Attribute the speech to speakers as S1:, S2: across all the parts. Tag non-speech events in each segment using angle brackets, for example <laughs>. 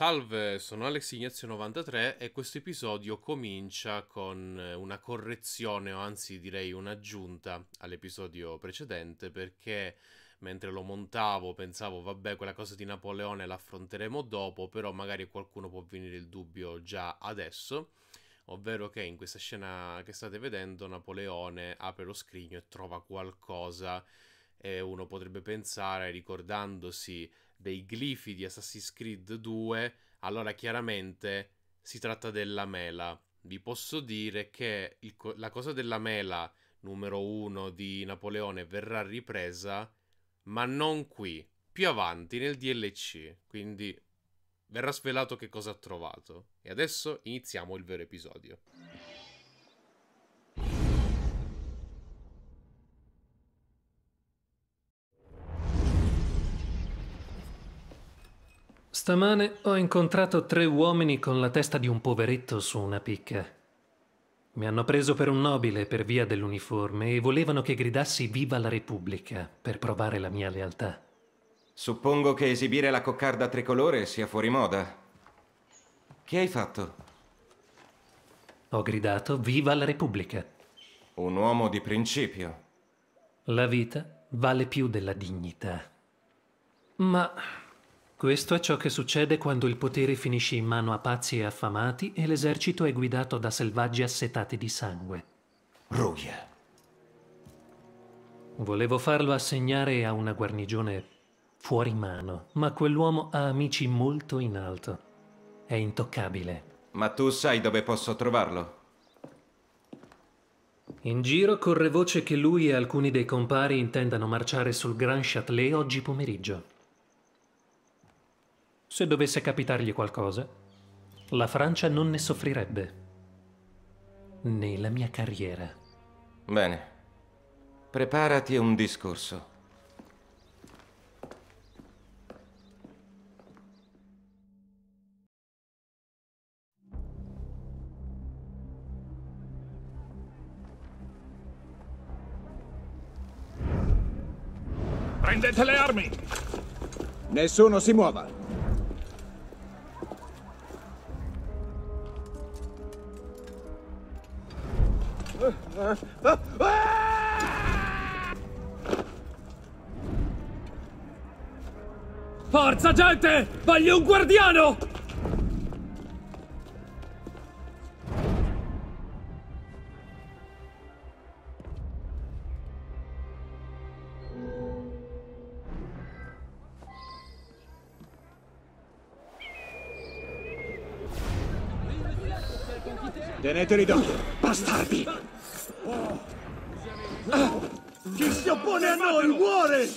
S1: Salve, sono Alex Ignazio93 e questo episodio comincia con una correzione o anzi direi un'aggiunta all'episodio precedente perché mentre lo montavo pensavo vabbè quella cosa di Napoleone l'affronteremo dopo però magari qualcuno può venire il dubbio già adesso ovvero che in questa scena che state vedendo Napoleone apre lo scrigno e trova qualcosa e uno potrebbe pensare ricordandosi dei glifi di Assassin's Creed 2, allora chiaramente si tratta della mela. Vi posso dire che il, la cosa della mela numero 1 di Napoleone verrà ripresa, ma non qui, più avanti nel DLC, quindi verrà svelato che cosa ha trovato. E adesso iniziamo il vero episodio.
S2: Stamane ho incontrato tre uomini con la testa di un poveretto su una picca. Mi hanno preso per un nobile per via dell'uniforme e volevano che gridassi Viva la Repubblica per provare la mia lealtà.
S3: Suppongo che esibire la coccarda tricolore sia fuori moda. Che hai fatto?
S2: Ho gridato Viva la Repubblica.
S3: Un uomo di principio.
S2: La vita vale più della dignità. Ma questo è ciò che succede quando il potere finisce in mano a pazzi e affamati e l'esercito è guidato da selvaggi assetati di sangue.
S3: Rugia.
S2: Volevo farlo assegnare a una guarnigione fuori mano, ma quell'uomo ha amici molto in alto. È intoccabile.
S3: Ma tu sai dove posso trovarlo?
S2: In giro corre voce che lui e alcuni dei compari intendano marciare sul Grand Châtelet oggi pomeriggio. Se dovesse capitargli qualcosa, la Francia non ne soffrirebbe. Né la mia carriera.
S3: Bene. Preparati a un discorso.
S4: Prendete le armi! Nessuno si muova!
S5: Forza, gente! Voglio un guardiano!
S4: Teneteli d'occhio, bastardi!
S6: Chi si oppone a noi muore!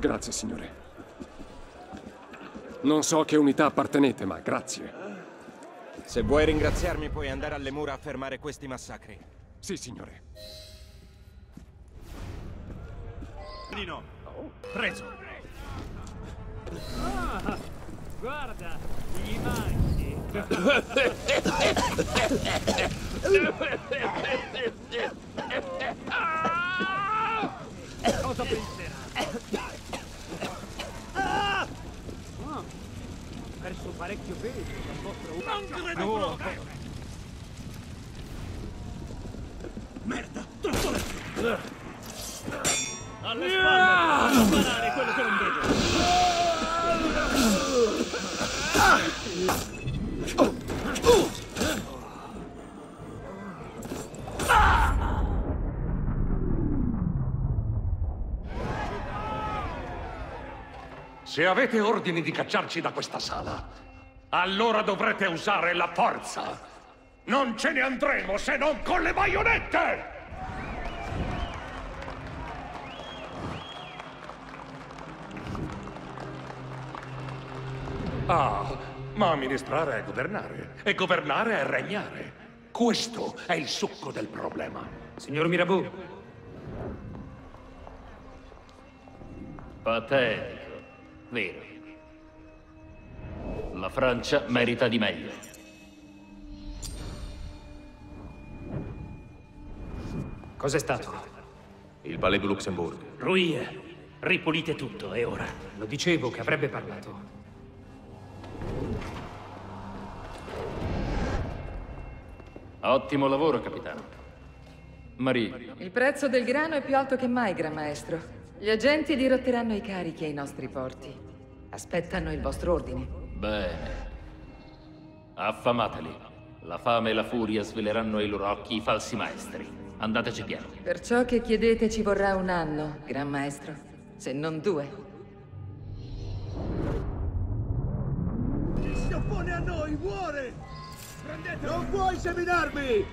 S7: Grazie, signore. Non so a che unità appartenete, ma grazie.
S3: Se vuoi ringraziarmi, puoi andare alle mura a fermare questi massacri.
S7: Sì, signore.
S6: Nino, preso.
S5: Ah, guarda, gli mangi. Cosa penserà? Ah! Perso parecchio peso dal vostro
S6: Non credo
S5: No.
S6: proprio! Merda, troppo!
S5: Alle spalle!
S8: Se avete ordini di cacciarci da questa sala, allora dovrete usare la forza. Non ce ne andremo se non con le baionette! Ah, ma amministrare è governare, e governare è regnare. Questo è il succo del problema.
S5: Signor Mirabeau.
S9: Patetico, vero. La Francia merita di meglio.
S5: Cos'è stato?
S10: Il Palais du Luxembourg.
S2: Rui, ripulite tutto, è ora. Lo dicevo che avrebbe parlato.
S9: Ottimo lavoro, capitano. Marie,
S11: Il prezzo del grano è più alto che mai, Gran Maestro. Gli agenti dirotteranno i carichi ai nostri porti. Aspettano il vostro ordine.
S9: bene. Affamateli. La fame e la furia sveleranno ai loro occhi i falsi maestri. Andateci piano.
S11: Per ciò che chiedete ci vorrà un anno, Gran Maestro. Se non due.
S6: Chi si oppone a noi muore! Prendetelo! Non puoi seminarmi!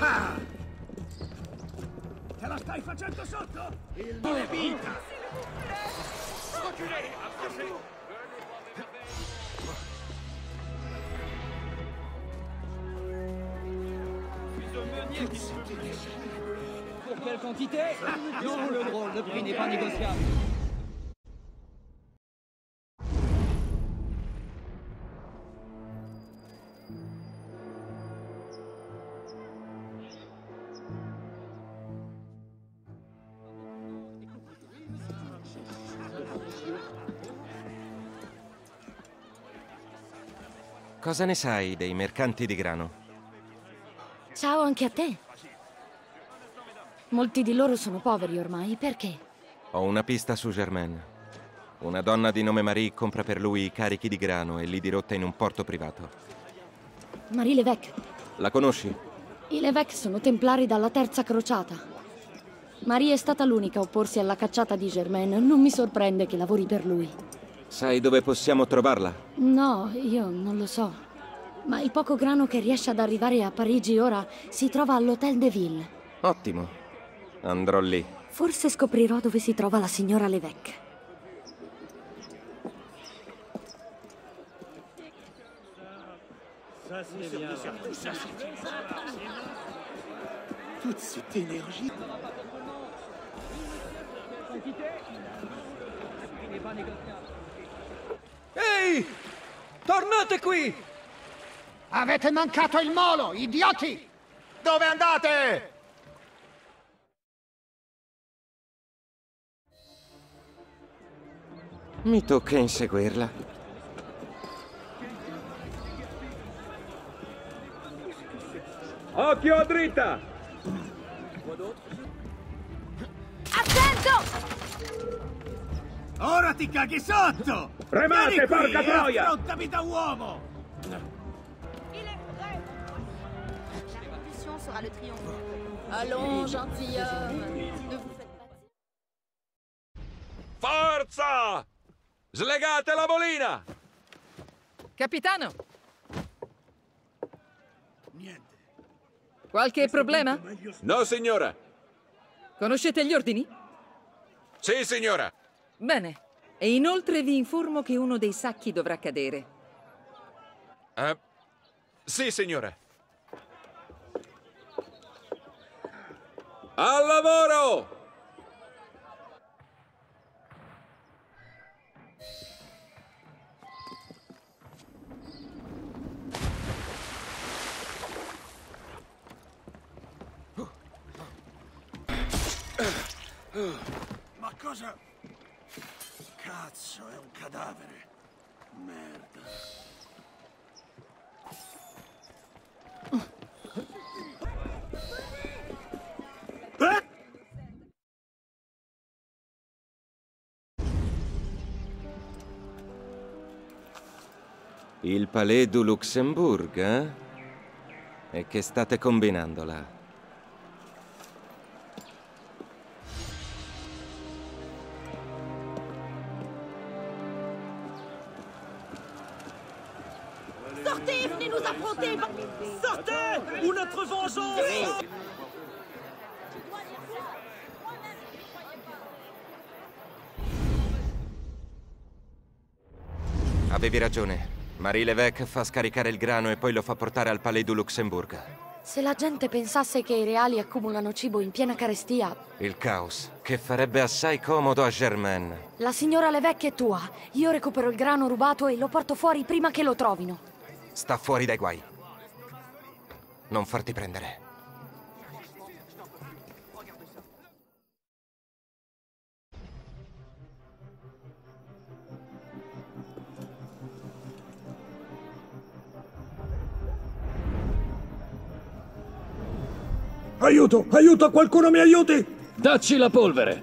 S6: Ah! Te la stai facendo sotto? Il mio vita!
S12: Pour quelle quantité Non, le drôle, le prix n'est pas négociable.
S3: Cosa ne sai dei mercanti di grano?
S13: Ciao anche a te. Molti di loro sono poveri ormai, perché?
S3: Ho una pista su Germaine. Una donna di nome Marie compra per lui i carichi di grano e li dirotta in un porto privato.
S13: Marie Levesque.
S3: La conosci?
S13: I Levesque sono templari dalla terza crociata. Marie è stata l'unica a opporsi alla cacciata di Germaine. Non mi sorprende che lavori per lui.
S3: Sai dove possiamo trovarla?
S13: No, io non lo so. Ma il poco grano che riesce ad arrivare a Parigi ora si trova all'Hôtel de Ville.
S3: Ottimo. Andrò lì.
S13: Forse scoprirò dove si trova la signora Levesque.
S6: Ça, c'est bien. Ça, c'est Toute cette énergie.
S12: Ehi! Tornate qui!
S14: Avete mancato il molo, idioti!
S6: Dove andate?
S3: Mi tocca inseguirla.
S4: Occhio a dritta!
S13: Attento!
S6: Ora ti caghi sotto!
S4: Remate, porca
S6: e
S4: troia!
S6: Affrontami da uomo!
S15: Sera le triomphe. Allons, gentilhomme. Ne vous faites pas...
S16: Forza! Slegate la bolina!
S11: Capitano! Qualche problema?
S16: No, signora.
S11: Conoscete gli ordini?
S16: Sì, signora.
S11: Bene. E inoltre vi informo che uno dei sacchi dovrà cadere.
S16: Eh, sì, signora. Al lavoro!
S6: Ma cosa... Cazzo, è un cadavere. Merda.
S3: Il Palais du Luxembourg, eh? E che state combinando là? Avevi ragione. Marie Levesque fa scaricare il grano e poi lo fa portare al Palais du Luxembourg.
S13: Se la gente pensasse che i reali accumulano cibo in piena carestia,
S3: Il caos, che farebbe assai comodo a Germaine.
S13: la signora Levesque è tua. Io recupero il grano rubato e lo porto fuori prima che lo trovino.
S3: Sta fuori dai guai. Non farti prendere.
S6: Aiuto! Aiuto! Qualcuno mi aiuti!
S17: Dacci la polvere!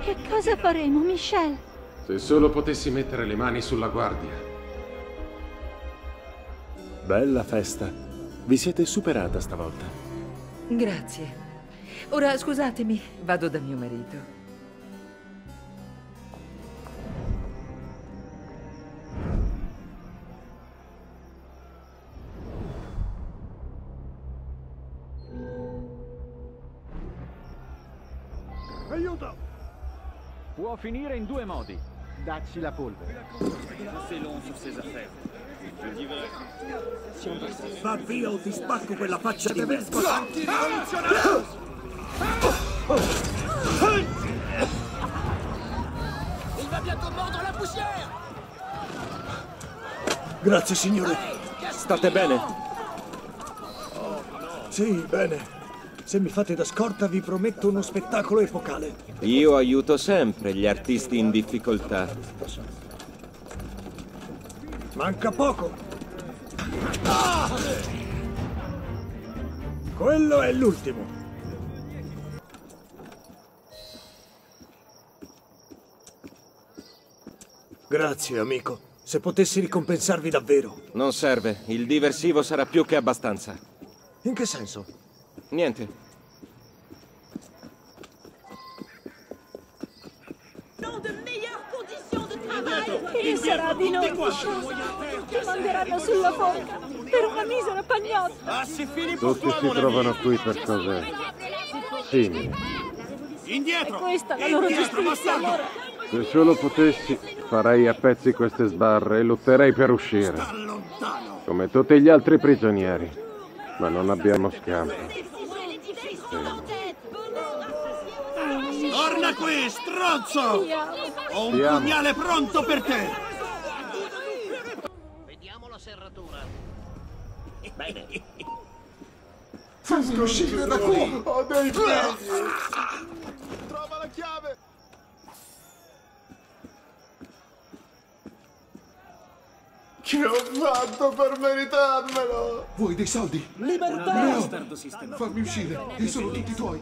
S18: Che cosa faremo, Michel?
S19: Se solo potessi mettere le mani sulla guardia.
S20: Bella festa. Vi siete superata stavolta.
S11: Grazie. Ora scusatemi, vado da mio marito.
S6: Aiuto!
S21: Può finire in due modi. Dacci la polvere.
S6: Va via o ti spacco quella faccia di vespa!
S22: Il va bientôt mordre la poussière
S6: Grazie, signore.
S3: State bene?
S6: Sì, bene. Se mi fate da scorta vi prometto uno spettacolo epocale.
S3: Io aiuto sempre gli artisti in difficoltà.
S6: Manca poco. Ah! Quello è l'ultimo. Grazie, amico. Se potessi ricompensarvi davvero.
S3: Non serve, il diversivo sarà più che abbastanza.
S6: In che senso?
S3: Niente.
S18: Che sarà di noi? Ti manderanno sulla forca per una misera pagnotta.
S8: Tutti si trovano qui per cos'è. Simili.
S18: È questa la loro giustizia, allora.
S8: Se solo potessi, farei a pezzi queste sbarre e lotterei per uscire. Come tutti gli altri prigionieri. Ma non abbiamo scampo.
S6: Torna qui, stronzo! Ho un
S8: Siamo.
S6: pugnale pronto per te!
S22: Vediamo la serratura. Bene.
S6: Fammi uscire da qui! Ho dei piedi!
S22: Trova la chiave!
S6: Che ho fatto per meritarmelo? Vuoi dei soldi?
S22: Libertà!
S6: No! Fammi uscire, e sono tutti tuoi.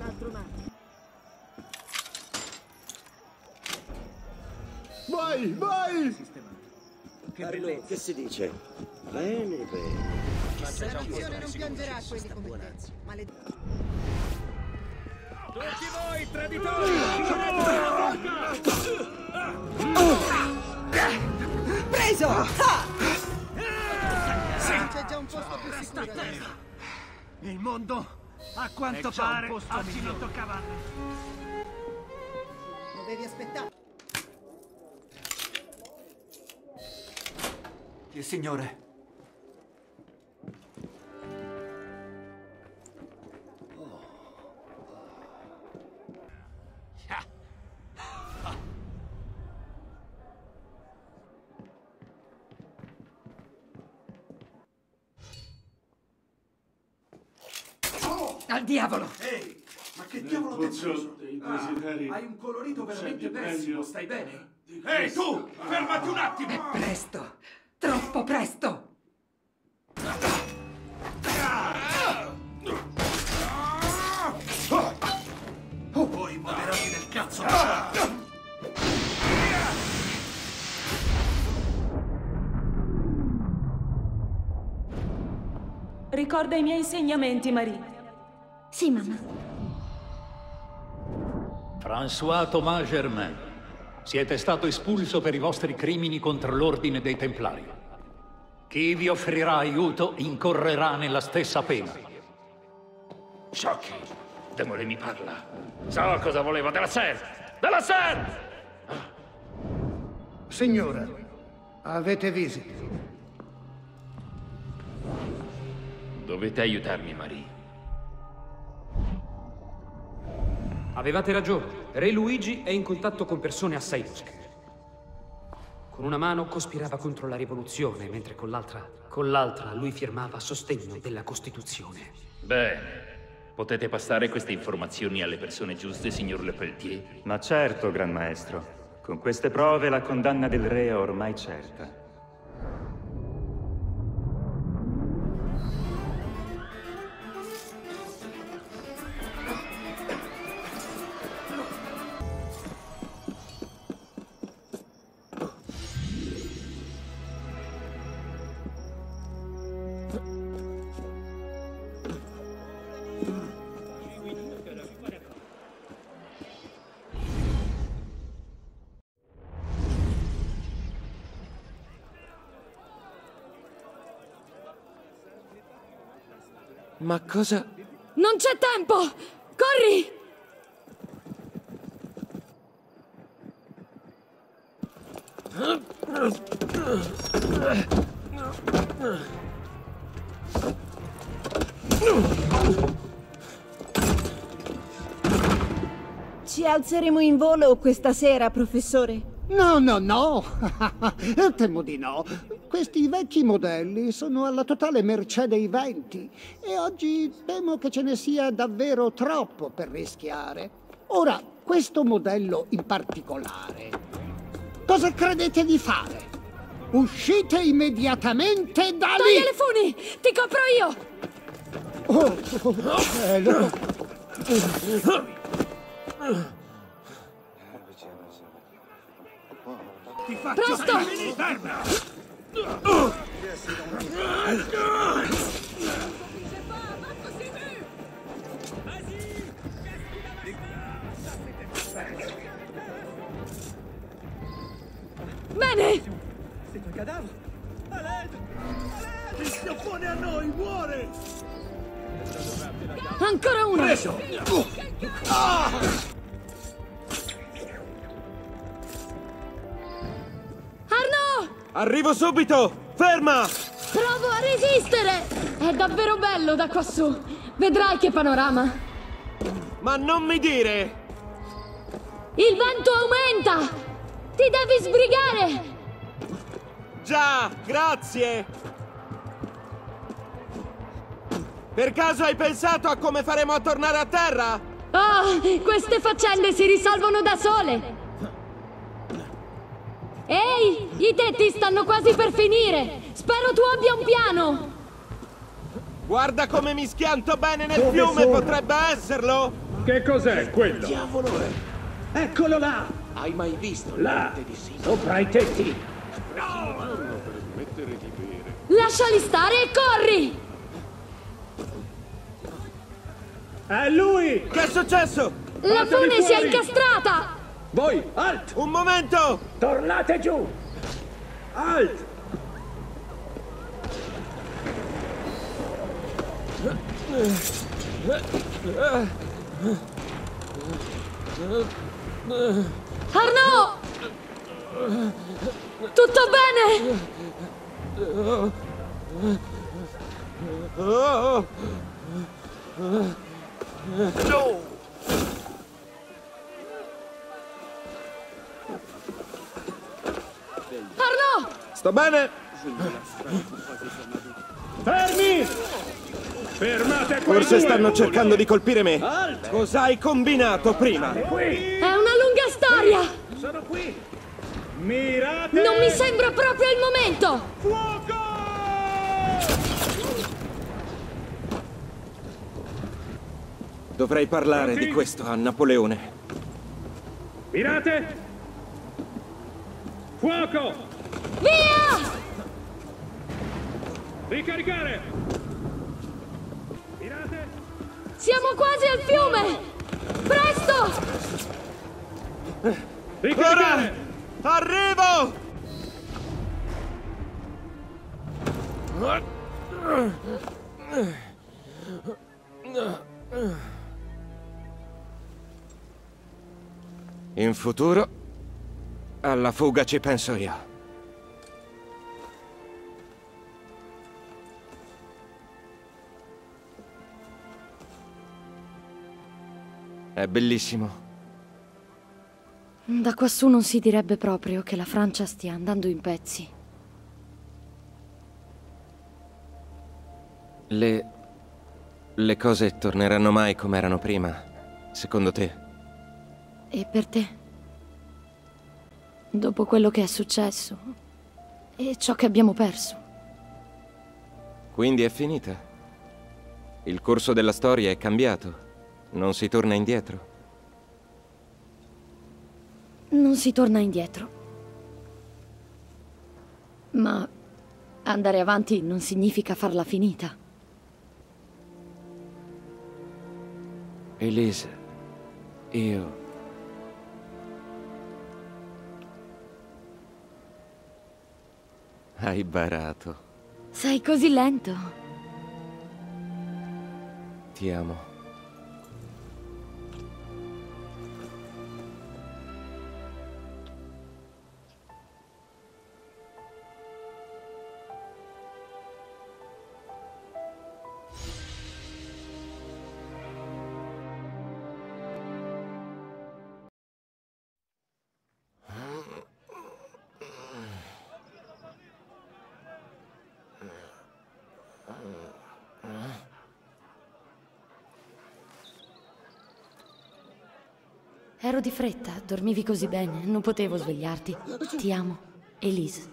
S6: Vai, vai!
S23: Carlo, che si dice? Bene, bene.
S22: La nazione non piangerà quelli come te. Maledetto. Tutti voi, traditori!
S13: Preso! Ah!
S22: C'è già un posto più sicuro adesso.
S6: Il mondo, a quanto pare,
S22: posto
S6: ha
S22: migliore.
S6: finito cavallo.
S22: Dovevi aspettare.
S24: Il signore.
S13: Al diavolo!
S6: Ehi, ma che diavolo ti è successo?
S24: Hai un colorito veramente pessimo, stai bene?
S6: Ehi, tu! Fermati un attimo!
S13: Presto! Troppo presto!
S6: Voi moderati del cazzo!
S18: Ricorda i miei insegnamenti, Marie.
S25: Sì, mamma.
S26: François Thomas Germain, siete stato espulso per i vostri crimini contro l'ordine dei Templari. Chi vi offrirà aiuto incorrerà nella stessa pena.
S9: Sciocchi! Demole mi parla. So cosa voleva della Ser! Della Ser!
S14: Signora, avete visite.
S9: Dovete aiutarmi, Marie.
S5: Avevate ragione. Re Luigi è in contatto con persone assai losche. Con una mano cospirava contro la rivoluzione, mentre con l'altra, con l'altra lui firmava a sostegno della Costituzione.
S9: Bene. Potete passare queste informazioni alle persone giuste, signor Lepeltier?
S27: Ma certo, Gran Maestro. Con queste prove la condanna del re è ormai certa.
S3: Ma cosa...
S13: Non c'è tempo! Corri!
S22: Ci alzeremo in volo questa sera, professore?
S14: No, no, no. <laughs> Temo di no. Questi vecchi modelli sono alla totale mercé dei venti e oggi temo che ce ne sia davvero troppo per rischiare. Ora, questo modello in particolare, cosa credete di fare? Uscite immediatamente da
S13: Togli
S14: lì!
S13: le funi! Ti copro io!
S14: Oh, oh, cielo.
S6: Ti faccio
S13: Presto! Bene!
S6: C'est un cadavre À l'aide À l'aide Il si oppone a noi, muore
S13: Ancora uno!
S6: Preso! Ah!
S3: Arrivo subito! Ferma!
S13: Provo a resistere! È davvero bello da quassù! Vedrai che panorama!
S3: Ma non mi dire!
S13: Il vento aumenta! Ti devi sbrigare!
S3: Già, grazie! Per caso hai pensato a come faremo a tornare a terra?
S13: Oh, queste faccende si risolvono da sole! Ehi, i tetti stanno quasi per finire! Spero tu abbia un piano!
S3: Guarda come mi schianto bene nel
S28: Dove
S3: fiume,
S28: sono?
S3: potrebbe esserlo?
S28: Che cos'è quello?
S6: Diavolo è! Eccolo là!
S29: Hai mai visto
S28: Là,
S29: di
S28: sopra i tetti.
S7: Smettere di bere.
S13: Lasciali stare e corri!
S28: È lui!
S3: Che è successo?
S13: La fune si è incastrata!
S28: Voi, alt!
S3: Un momento!
S28: Tornate giù! Alt!
S13: Arno! Tutto bene?
S3: No! Sto bene?
S28: Fermi! Fermate quei
S3: Forse stanno cercando di colpire me.
S28: Alt!
S3: Cosa hai combinato prima?
S28: Qui!
S13: È una lunga storia!
S28: Sono qui! Mirate!
S13: Non mi sembra proprio il momento!
S28: Fuoco!
S3: Dovrei parlare di questo a Napoleone.
S28: Mirate! Fuoco!
S13: Via!
S28: Ricaricare! Mirate!
S13: Siamo quasi al fiume! Presto!
S28: Ricaricare!
S3: Ora! Arrivo! In futuro, alla fuga ci penso io. È bellissimo.
S13: Da quassù non si direbbe proprio che la Francia stia andando in pezzi.
S3: Le... Le cose torneranno mai come erano prima, secondo te?
S13: E per te? Dopo quello che è successo e ciò che abbiamo perso.
S3: Quindi è finita. Il corso della storia è cambiato. Non si torna indietro.
S13: Non si torna indietro. Ma andare avanti non significa farla finita.
S3: Elisa, io... Hai barato.
S13: Sei così lento.
S3: ti amo.
S13: Ero di fretta, dormivi così bene, non potevo svegliarti. Ti amo, Elise.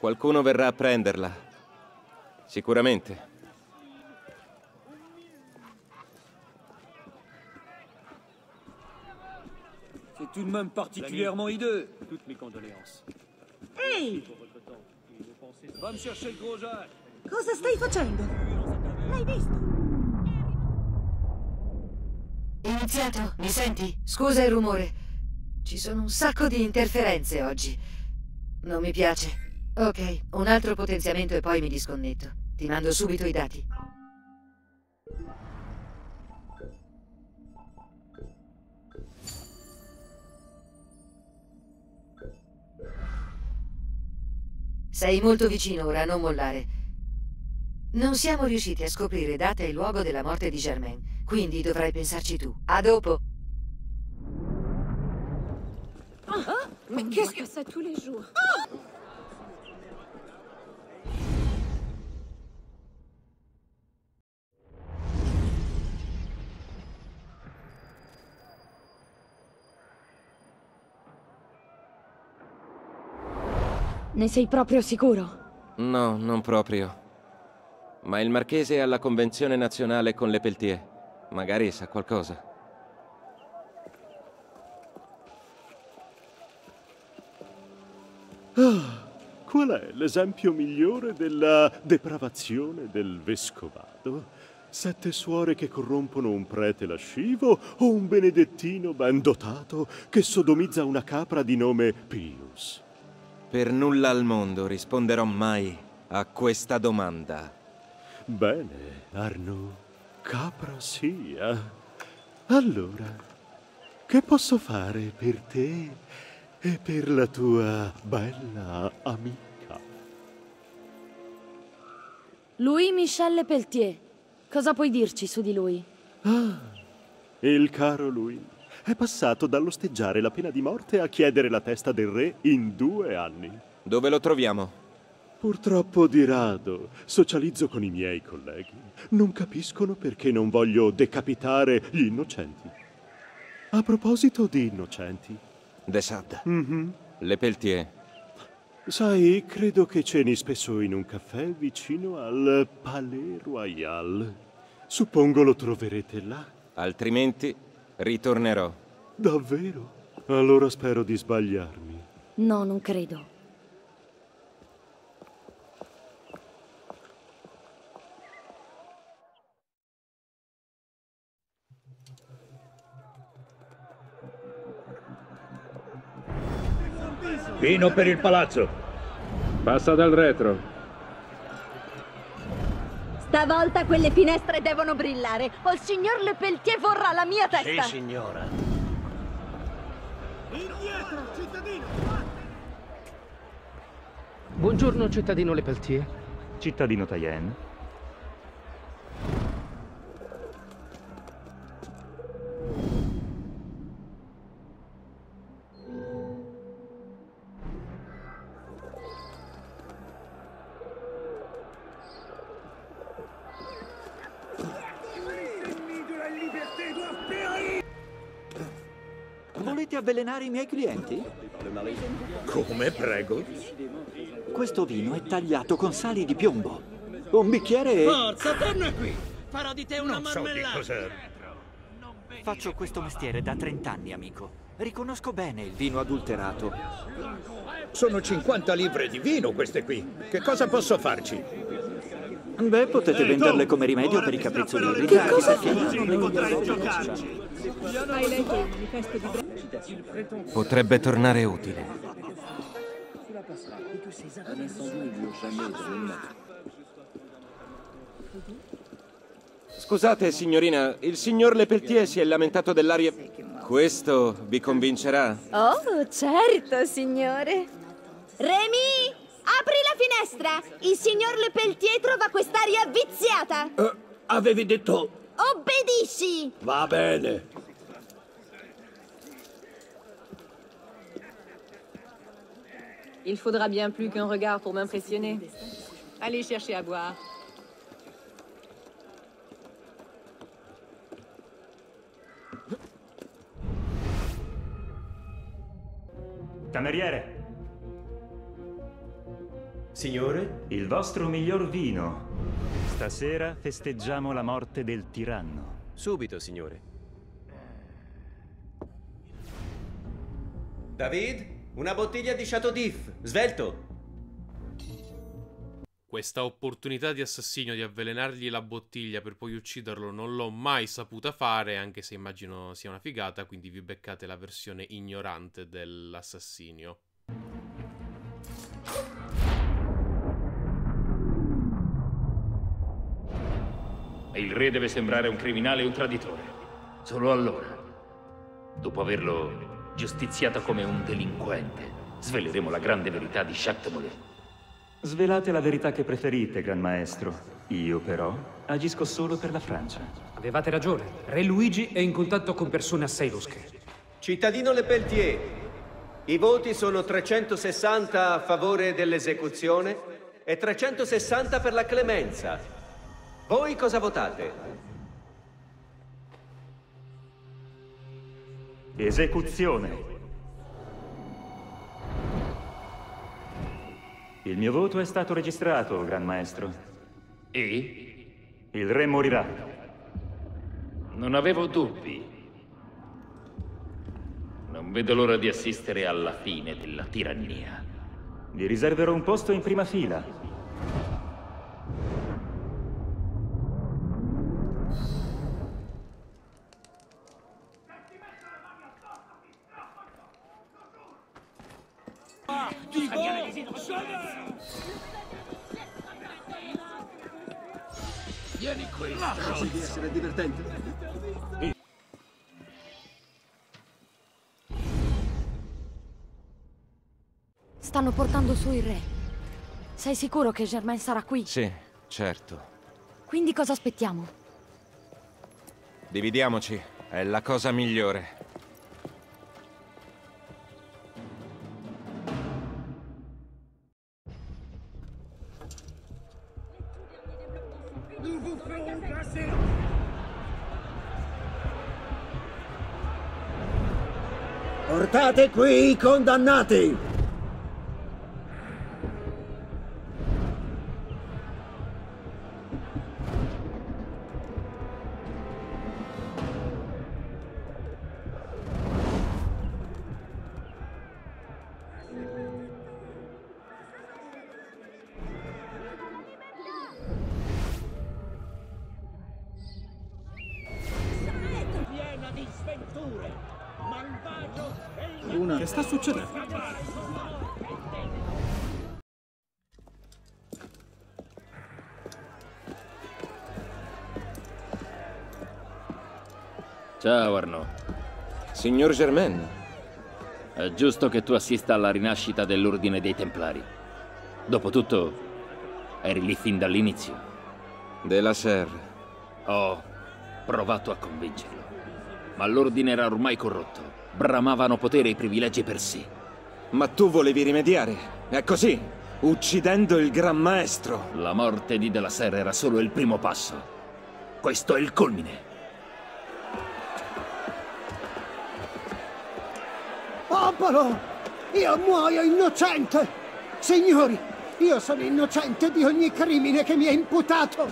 S3: Qualcuno verrà a prenderla. Sicuramente.
S30: C'est tout de même particulièrement hideux. Toutes mes condoléances.
S31: Ehi! Cosa stai facendo? L'hai visto?
S32: Iniziato, mi senti? Scusa il rumore. Ci sono un sacco di interferenze oggi. Non mi piace. Ok, un altro potenziamento e poi mi disconnetto. Ti mando subito i dati. Sei molto vicino ora, non mollare. Non siamo riusciti a scoprire data e luogo della morte di Germain, quindi dovrai pensarci tu. A dopo.
S18: Ah, mais qu'est-ce que ça tous les jours
S13: Ne sei proprio sicuro?
S3: No, non proprio. Ma il marchese è alla convenzione nazionale con le Peltier. Magari sa qualcosa.
S33: Ah, qual è l'esempio migliore della depravazione del vescovado? Sette suore che corrompono un prete lascivo o un benedettino ben dotato che sodomizza una capra di nome Pius?
S3: Per nulla al mondo risponderò mai a questa domanda.
S33: Bene, Arno, capra sia. Allora, che posso fare per te e per la tua bella amica?
S13: Louis Michel Lepeltier. Cosa puoi dirci su di lui?
S33: Ah, il caro Louis è passato dall'osteggiare la pena di morte a chiedere la testa del re in due anni.
S3: Dove lo troviamo?
S33: Purtroppo di rado socializzo con i miei colleghi. Non capiscono perché non voglio decapitare gli innocenti. A proposito di innocenti.
S3: De Sade.
S33: Mhm.
S3: Le Peltier.
S33: Sai, credo che ceni spesso in un caffè vicino al Palais Royal. Suppongo lo troverete là.
S3: Altrimenti ritornerò.
S33: Davvero? Allora spero di sbagliarmi.
S13: No, non credo.
S26: Vino per il palazzo.
S8: Passa dal retro.
S15: Stavolta quelle finestre devono brillare, o il signor Le Pelletier vorrà la mia testa.
S26: signora.
S34: Indietro, cittadino!
S35: Buongiorno, cittadino Le Pelletier.
S27: Cittadino Tayen.
S24: Avvelenare i miei clienti?
S26: Come, prego?
S24: Questo vino è tagliato con sali di piombo. Un bicchiere e...
S34: Forza, torna qui! Farò di te una
S26: Non so di
S34: marmellata!
S26: cos'è.
S24: Faccio questo mestiere da 30 anni, amico. Riconosco bene il vino adulterato.
S26: Sono 50 livre di vino queste qui. Che cosa posso farci?
S24: Beh, potete venderle come rimedio per i caprizzoli irritanti.
S34: cosa fai? Non potrai giocarci!
S3: Potrebbe tornare utile. Scusate, signorina, il signor Lepeltier si è lamentato dell'aria... Questo vi convincerà?
S15: Oh, certo, signore. Remy, apri la finestra. Il signor Le Pelletier trova quest'aria viziata.
S29: Eh, avevi detto...
S15: Obbedisci!
S29: Va bene.
S36: Il faudra bien plus qu'un regard pour m'impressionner. Allez chercher à boire.
S27: Cameriere,
S37: Signore?
S27: il vostro miglior vino. Stasera festeggiamo la morte del tiranno.
S37: Subito, signore. David, una bottiglia di Chateau d'If, svelto.
S1: Questa opportunità di assassinio di avvelenargli la bottiglia per poi ucciderlo non l'ho mai saputa fare, anche se immagino sia una figata, quindi vi beccate la versione ignorante dell'assassinio.
S9: E il re deve sembrare un criminale e un traditore. Solo allora, dopo averlo giustiziato come un delinquente, sveleremo la grande verità di Jacques de Molay.
S27: Svelate la verità che preferite, Gran Maestro. Io, però, agisco solo per la Francia.
S5: Avevate ragione. Re Luigi è in contatto con persone assai losche.
S38: Cittadino Le Pelletier, i voti sono 360 a favore dell'esecuzione e 360 per la clemenza. Voi cosa votate?
S27: Esecuzione. Il mio voto è stato registrato, Gran Maestro.
S9: E?
S27: Il re morirà.
S9: Non avevo dubbi. Non vedo l'ora di assistere alla fine della tirannia.
S27: Vi riserverò un posto in prima fila.
S13: Sei sicuro che Germain sarà qui?
S3: Sì, certo.
S13: Quindi cosa aspettiamo?
S3: Dividiamoci, è la cosa migliore.
S29: Portate qui i condannati!
S28: Che sta succedendo?
S9: Ciao Arnaud.
S3: Signor Germain.
S9: È giusto che tu assista alla rinascita dell'Ordine dei Templari. Dopotutto, eri lì fin dall'inizio.
S3: Della Serre.
S9: Ho provato a convincerlo. Ma l'Ordine era ormai corrotto. Bramavano potere e privilegi per sé.
S3: Ma tu volevi rimediare. È così. Uccidendo il Gran Maestro.
S9: La morte di Della Serre era solo il primo passo. Questo è il culmine.
S14: Popolo! Io muoio innocente! Signori, io sono innocente di ogni crimine che mi è imputato!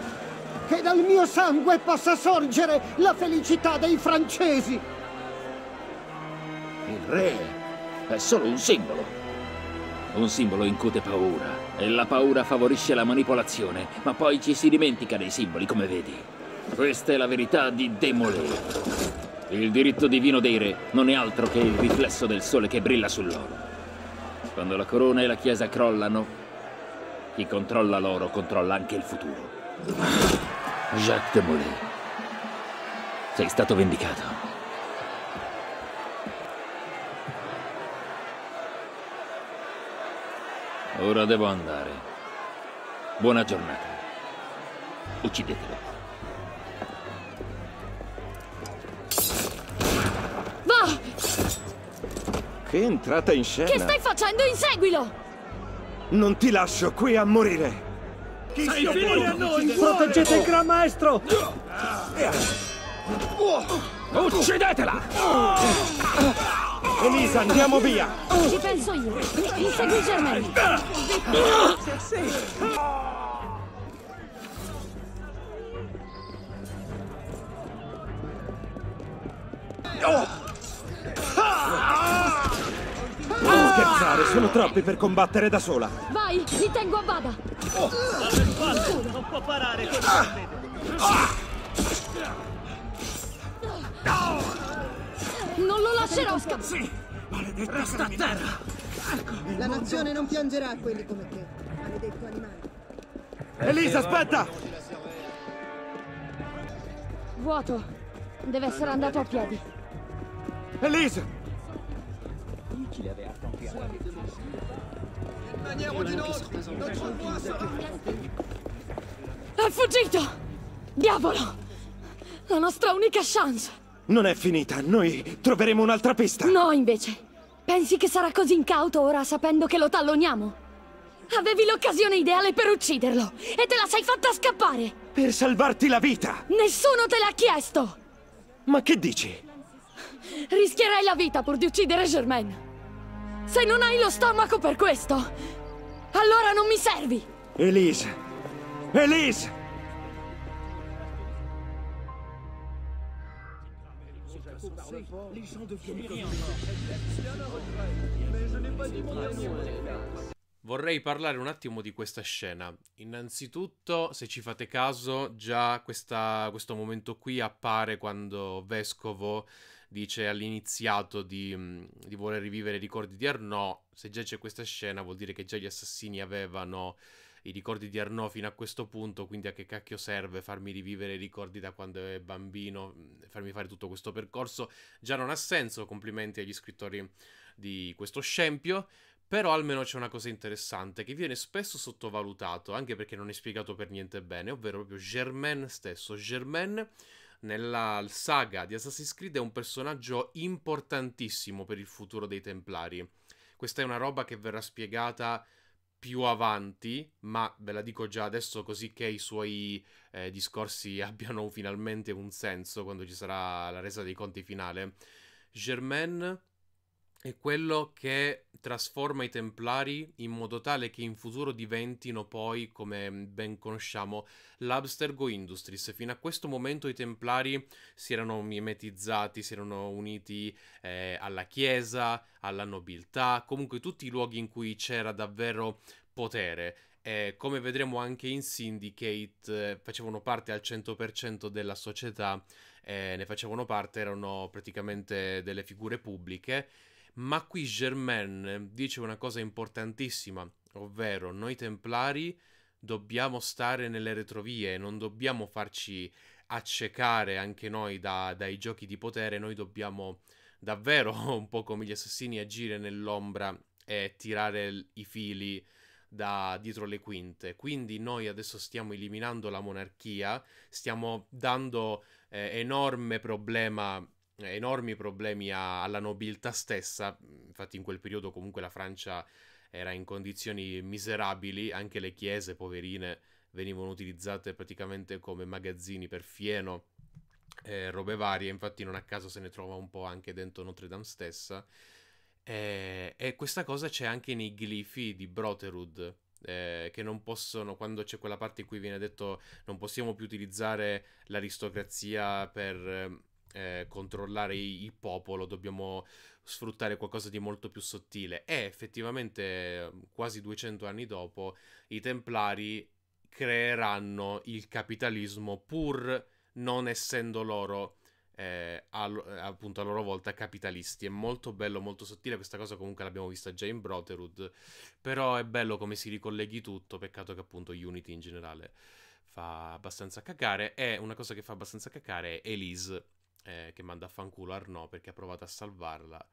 S14: Che dal mio sangue possa sorgere la felicità dei francesi!
S9: Re è solo un simbolo. Un simbolo incute paura e la paura favorisce la manipolazione, ma poi ci si dimentica dei simboli, come vedi. Questa è la verità di Demolay. Il diritto divino dei re non è altro che il riflesso del sole che brilla su loro. Quando la corona e la chiesa crollano, chi controlla loro controlla anche il futuro. Jacques de sei stato vendicato. Ora devo andare. Buona giornata. Uccidetelo.
S13: Va!
S39: Che entrata in scena!
S13: Che stai facendo? Inseguilo!
S39: Non ti lascio qui a morire!
S6: Chi si oppone a noi?
S29: Proteggete il Gran Maestro!
S9: Uccidetela!
S39: Elisa, andiamo via!
S13: Ci penso io. Insegui Germaine.
S39: Non scherzare, sono troppi per combattere da sola!
S13: Vai, li tengo a bada.
S28: Spalle, non può parare quello che
S13: Non lo lascerò scappare.
S6: Sì, maledetta Resta a terra!
S22: La nazione non piangerà quelli come te, maledetto animale.
S39: Elisa, aspetta!
S13: Vuoto. Deve essere andato a piedi.
S39: Elisa!
S13: È fuggito! Diavolo! La nostra unica chance!
S39: Non è finita, noi troveremo un'altra pista!
S13: No, invece. Pensi che sarà così incauto ora sapendo che lo talloniamo? Avevi l'occasione ideale per ucciderlo e te la sei fatta scappare!
S39: Per salvarti la vita!
S13: Nessuno te l'ha chiesto!
S39: Ma che dici?
S13: Rischierai la vita pur di uccidere Germaine. Se non hai lo stomaco per questo, allora non mi servi!
S39: Elise! Elise!
S1: Vorrei parlare un attimo di questa scena. Innanzitutto, se ci fate caso, già questa- questo momento qui appare quando Vescovo dice all'iniziato di, mh, di voler rivivere i ricordi di Arnaud. Se già c'è questa scena, vuol dire che già gli assassini avevano i ricordi di Arnaud fino a questo punto, quindi a che cacchio serve farmi rivivere i ricordi da quando è bambino, mh, farmi fare tutto questo percorso? Già non ha senso, complimenti agli scrittori di questo scempio. Però almeno c'è una cosa interessante che viene spesso sottovalutato, anche perché non è spiegato per niente bene, ovvero proprio Germain stesso. Germain nella saga di Assassin's Creed è un personaggio importantissimo per il futuro dei Templari. Questa è una roba che verrà spiegata più avanti, ma ve la dico già adesso così che i suoi eh, discorsi <laughs> abbiano finalmente un senso quando ci sarà la resa dei conti finale. Germain è quello che trasforma i Templari in modo tale che in futuro diventino poi, come ben conosciamo, l'Abstergo Industries. Fino a questo momento i Templari si erano mimetizzati, si erano uniti eh, alla Chiesa, alla nobiltà, comunque tutti i luoghi in cui c'era davvero potere. E come vedremo anche in Syndicate, eh, facevano parte al 100% della società, eh, ne facevano parte, erano praticamente delle figure pubbliche. Ma qui Germain dice una cosa importantissima, ovvero noi templari dobbiamo stare nelle retrovie, non dobbiamo farci accecare anche noi da- dai giochi di potere, noi dobbiamo davvero, <laughs> un po' come gli assassini, agire nell'ombra e tirare i fili da dietro le quinte. Quindi noi adesso stiamo eliminando la monarchia, stiamo dando eh, enorme problema enormi problemi a- alla nobiltà stessa. Infatti, in quel periodo, comunque, la Francia era in condizioni miserabili. Anche le chiese, poverine, venivano utilizzate praticamente come magazzini per fieno e robe varie. Infatti, non a caso se ne trova un po' anche dentro Notre Dame stessa. E, e questa cosa c'è anche nei glifi di Brotherhood. eh, che non possono, quando c'è quella parte in cui viene detto non possiamo più utilizzare l'aristocrazia per eh, controllare il popolo, dobbiamo sfruttare qualcosa di molto più sottile. E effettivamente, eh, quasi 200 anni dopo, i Templari creeranno il capitalismo pur non essendo loro eh, a, eh, appunto a loro volta capitalisti. È molto bello, molto sottile. Questa cosa comunque l'abbiamo vista già in Brotherhood. Però è bello come si ricolleghi tutto. Peccato che appunto Unity in generale fa abbastanza cacare. E una cosa che fa abbastanza cacare è Elise, eh, che manda a fanculo Arnaud perché ha provato a salvarla.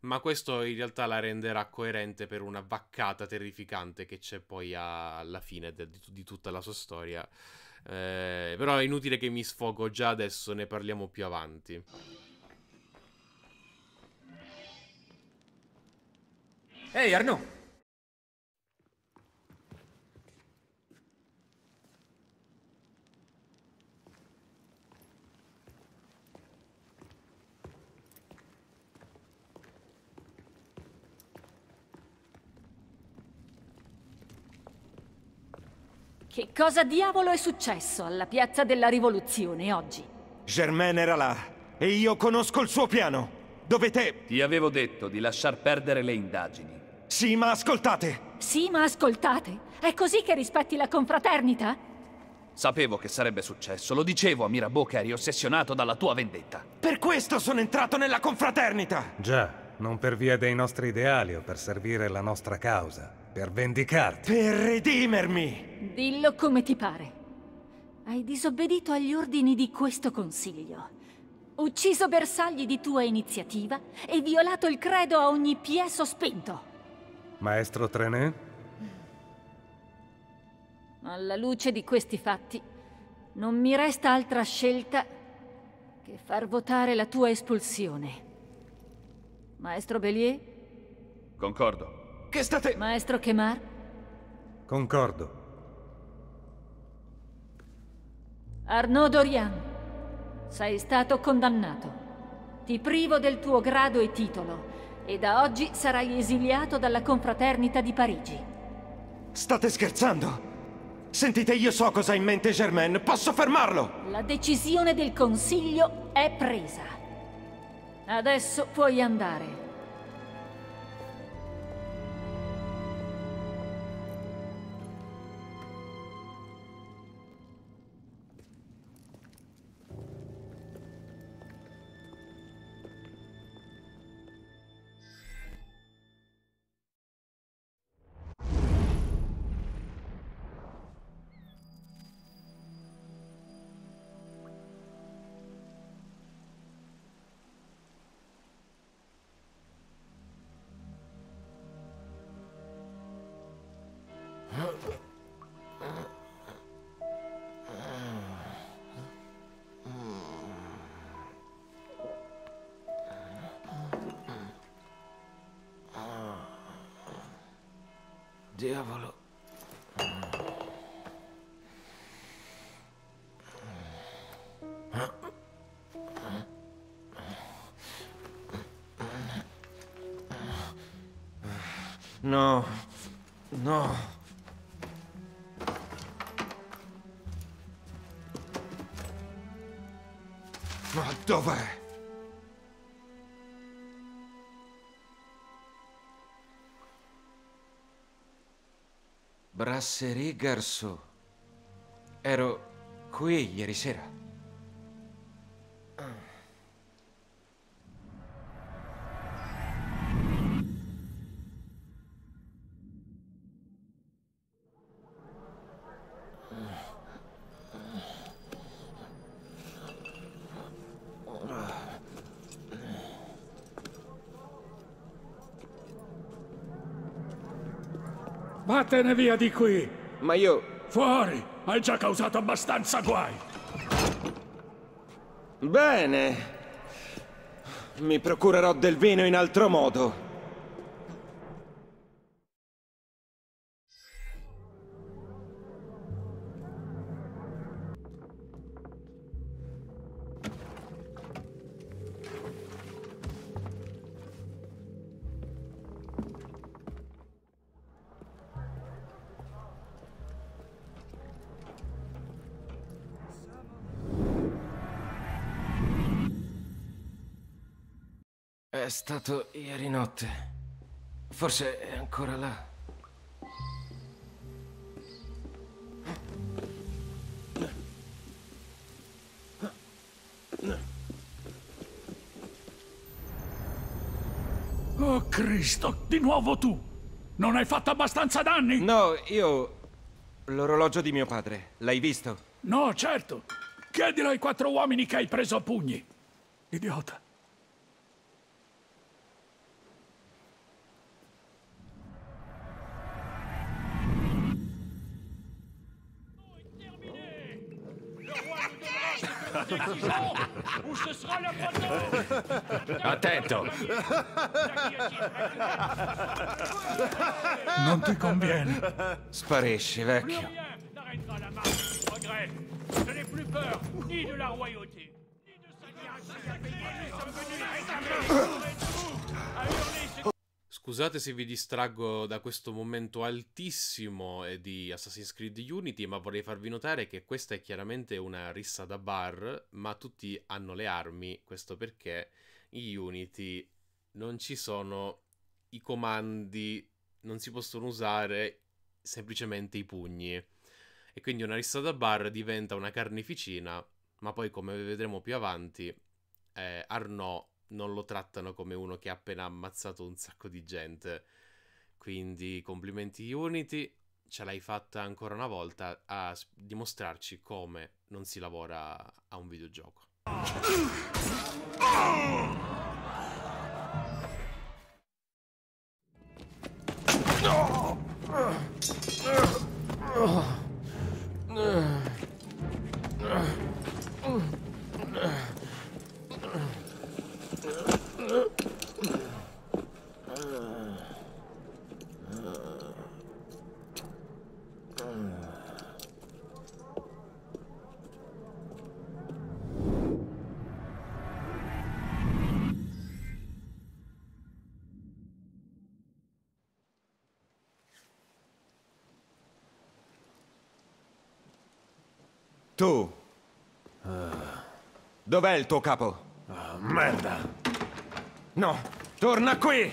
S1: Ma questo in realtà la renderà coerente per una vaccata terrificante che c'è poi a, alla fine de, di, di tutta la sua storia. Eh, però è inutile che mi sfogo già adesso, ne parliamo più avanti.
S40: Ehi hey, Arnaud!
S10: Che cosa diavolo è successo alla piazza della rivoluzione oggi?
S3: Germaine era là e io conosco il suo piano. Dovete...
S26: Ti avevo detto di lasciar perdere le indagini.
S3: Sì, ma ascoltate!
S10: Sì, ma ascoltate! È così che rispetti la confraternita?
S26: Sapevo che sarebbe successo, lo dicevo a Mirabeau che eri ossessionato dalla tua vendetta.
S3: Per questo sono entrato nella confraternita!
S24: Già, non per via dei nostri ideali o per servire la nostra causa. Per vendicarti.
S3: Per redimermi!
S10: Dillo come ti pare. Hai disobbedito agli ordini di questo consiglio. Ucciso bersagli di tua iniziativa e violato il credo a ogni pie sospinto.
S24: Maestro Trenet?
S10: Alla luce di questi fatti, non mi resta altra scelta che far votare la tua espulsione. Maestro Bellier?
S26: Concordo.
S3: Che state...
S10: Maestro Kemar?
S24: Concordo.
S10: Arnaud Dorian, sei stato condannato. Ti privo del tuo grado e titolo e da oggi sarai esiliato dalla confraternita di Parigi.
S3: State scherzando? Sentite, io so cosa ha in mente Germaine. Posso fermarlo?
S10: La decisione del Consiglio è presa. Adesso puoi andare.
S41: Diavolo. No, no.
S3: Ma dov'è?
S41: Brasserie Garceau. Ero qui ieri sera.
S28: Vattene via di qui!
S41: Ma io...
S28: Fuori! Hai già causato abbastanza guai!
S3: Bene. Mi procurerò del vino in altro modo.
S41: stato ieri notte. Forse è ancora là.
S28: Oh Cristo, di nuovo tu! Non hai fatto abbastanza danni?
S3: No, io... L'orologio di mio padre, l'hai visto?
S28: No, certo! Chiedilo ai quattro uomini che hai preso a pugni! Idiota!
S6: Ce sera le panneau
S9: Attento!
S28: Non ti conviene.
S3: Sparisci, vecchio.
S6: T'arrêteras la marche. Regrette. Je n'ai plus peur, ni de la royauté, ni de sa hiérarchie à payer. Nous sommes venus
S1: Scusate se vi distraggo da questo momento altissimo di Assassin's Creed Unity, ma vorrei farvi notare che questa è chiaramente una rissa da bar, ma tutti hanno le armi, questo perché in Unity non ci sono i comandi, non si possono usare semplicemente i pugni. E quindi una rissa da bar diventa una carneficina, ma poi come vedremo più avanti, eh, Arnaud non lo trattano come uno che ha appena ammazzato un sacco di gente. Quindi complimenti Unity, ce l'hai fatta ancora una volta a dimostrarci come non si lavora a un videogioco.
S39: Tu. Dov'è il tuo capo?
S42: merda.
S39: No, torna qui!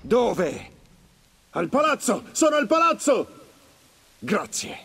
S39: Dove?
S6: Al palazzo! Sono al palazzo!
S39: Grazie.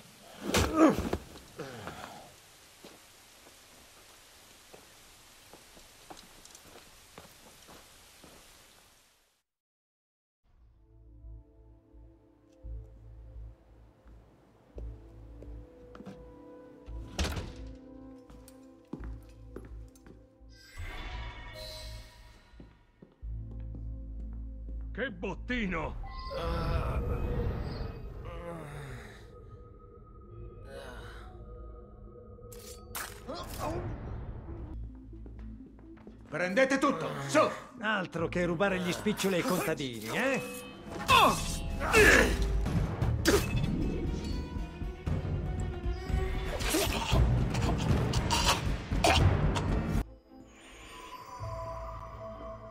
S29: Altro che rubare gli spiccioli ai contadini, eh?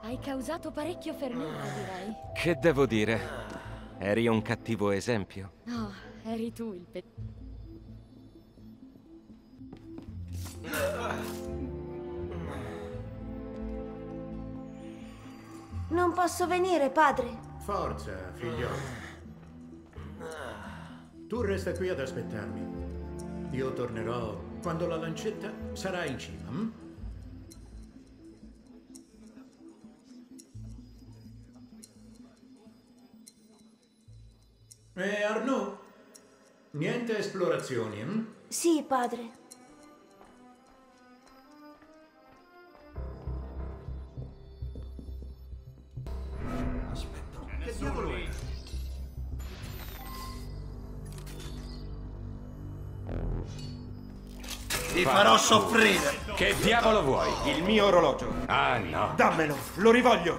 S13: Hai causato parecchio fermento, direi.
S3: Che devo dire? Eri un cattivo esempio.
S13: No, eri tu il pe...
S15: posso venire, padre.
S34: Forza, figliolo. Tu resta qui ad aspettarmi. Io tornerò quando la lancetta sarà in cima. hm? E Arnaud? Niente esplorazioni, hm?
S15: Sì, padre.
S39: Ti farò soffrire!
S9: Che diavolo vuoi?
S39: Il mio orologio.
S9: Ah, no.
S39: Dammelo, lo rivoglio!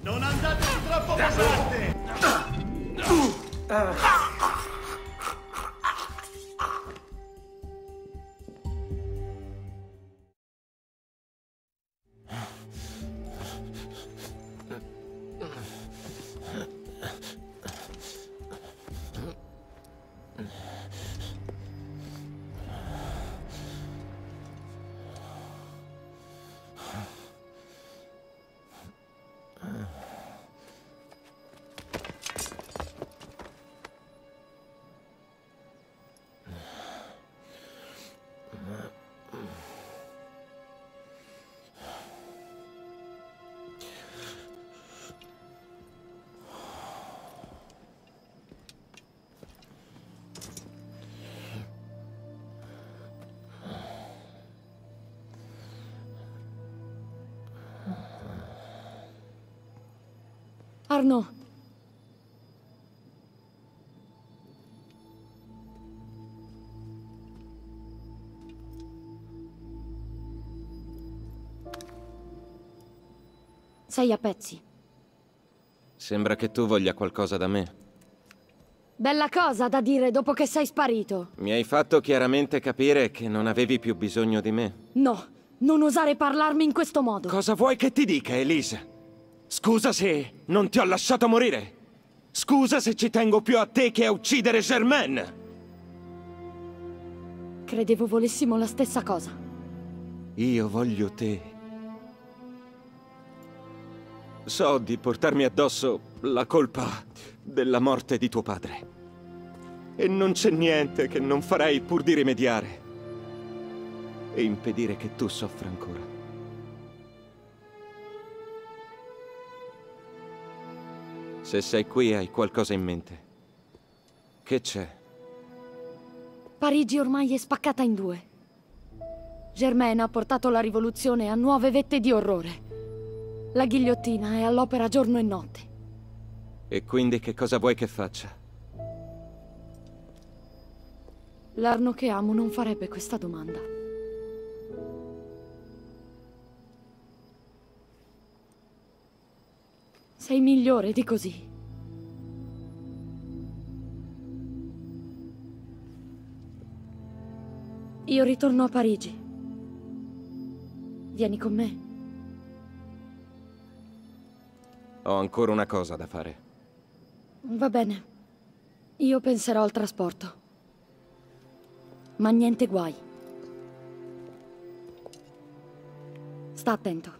S6: Non andate troppo pesante!
S13: Arnaud. Sei a pezzi.
S3: Sembra che tu voglia qualcosa da me.
S13: Bella cosa da dire dopo che sei sparito.
S3: Mi hai fatto chiaramente capire che non avevi più bisogno di me.
S13: No, non osare parlarmi in questo modo.
S39: Cosa vuoi che ti dica, Elise? Scusa se non ti ho lasciato morire. Scusa se ci tengo più a te che a uccidere Germaine.
S13: Credevo volessimo la stessa cosa.
S3: Io voglio te. So di portarmi addosso la colpa della morte di tuo padre. E non c'è niente che non farei pur di rimediare. E impedire che tu soffra ancora. Se sei qui hai qualcosa in mente. Che c'è?
S13: Parigi ormai è spaccata in due. Germaine ha portato la rivoluzione a nuove vette di orrore. La ghigliottina è all'opera giorno e notte.
S3: E quindi che cosa vuoi che faccia?
S13: L'arno che amo non farebbe questa domanda. Sei migliore di così. Io ritorno a Parigi. Vieni con me.
S3: Ho ancora una cosa da fare.
S13: Va bene. Io penserò al trasporto. Ma niente guai. Sta attento.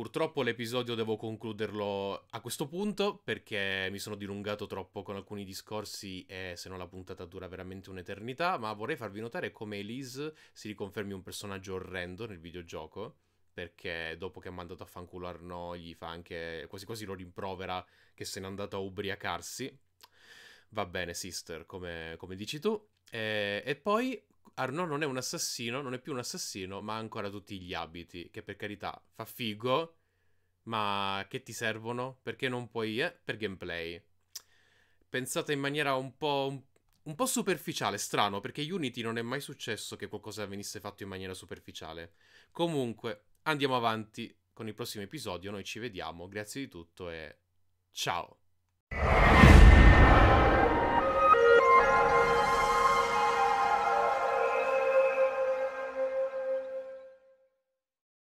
S1: Purtroppo l'episodio devo concluderlo a questo punto perché mi sono dilungato troppo con alcuni discorsi e se no la puntata dura veramente un'eternità, ma vorrei farvi notare come Elise si riconfermi un personaggio orrendo nel videogioco perché dopo che ha mandato a fanculo Arno gli fa anche quasi quasi lo rimprovera che se n'è andato a ubriacarsi. Va bene, sister, come, come dici tu. E, e poi Arnaud non è un assassino, non è più un assassino, ma ha ancora tutti gli abiti, che per carità fa figo, ma che ti servono? Perché non puoi, eh? Per gameplay. Pensata in maniera un po', un, un po' superficiale, strano, perché Unity non è mai successo che qualcosa venisse fatto in maniera superficiale. Comunque, andiamo avanti con il prossimo episodio, noi ci vediamo, grazie di tutto e ciao!